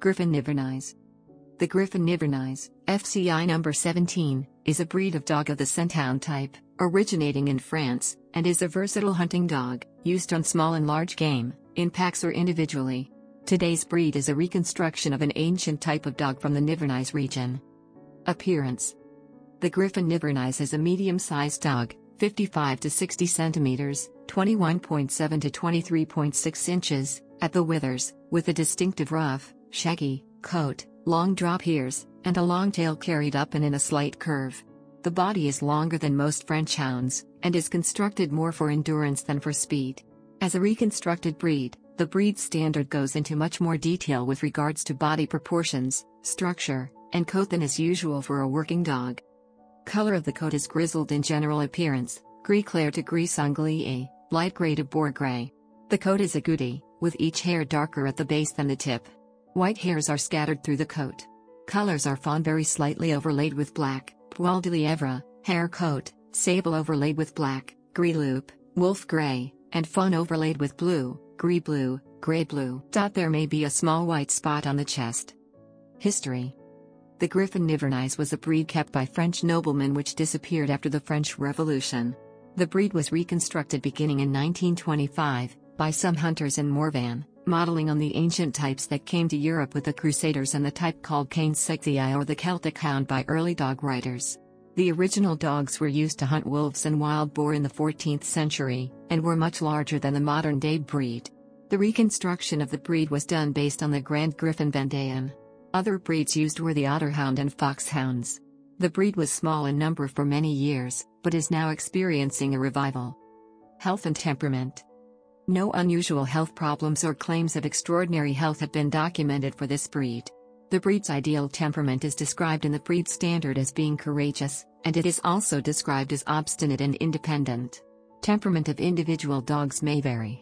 Griffon Nivernais. The Griffon Nivernais, FCI number 17, is a breed of dog of the Scenthound type, originating in France, and is a versatile hunting dog, used on small and large game, in packs or individually. Today's breed is a reconstruction of an ancient type of dog from the Nivernais region. Appearance The Griffon Nivernais is a medium sized dog, 55 to 60 centimeters, 21.7 to 23.6 inches, at the withers, with a distinctive rough, shaggy coat, long drop ears, and a long tail carried up and in a slight curve. The body is longer than most French hounds, and is constructed more for endurance than for speed. As a reconstructed breed, the breed standard goes into much more detail with regards to body proportions, structure, and coat than is usual for a working dog. Color of the coat is grizzled in general appearance, gris clair to gris sanglier, light gray to boar gray. The coat is agouti, with each hair darker at the base than the tip. White hairs are scattered through the coat. Colors are fawn very slightly overlaid with black, poil de lièvre, hair coat, sable overlaid with black, gris loup, wolf gray, and fawn overlaid with blue, gris blue, gray blue. Dot There may be a small white spot on the chest. History The Griffon Nivernais was a breed kept by French noblemen which disappeared after the French Revolution. The breed was reconstructed beginning in 1925 by some hunters in Morvan, modeling on the ancient types that came to Europe with the Crusaders and the type called Canis Segusius or the Celtic Hound by early dog writers. The original dogs were used to hunt wolves and wild boar in the 14th century, and were much larger than the modern day breed. The reconstruction of the breed was done based on the Grand Griffon Vendéen. Other breeds used were the Otterhound and Foxhounds. The breed was small in number for many years, but is now experiencing a revival. Health and temperament. No unusual health problems or claims of extraordinary health have been documented for this breed. The breed's ideal temperament is described in the breed standard as being courageous, and it is also described as obstinate and independent. Temperament of individual dogs may vary.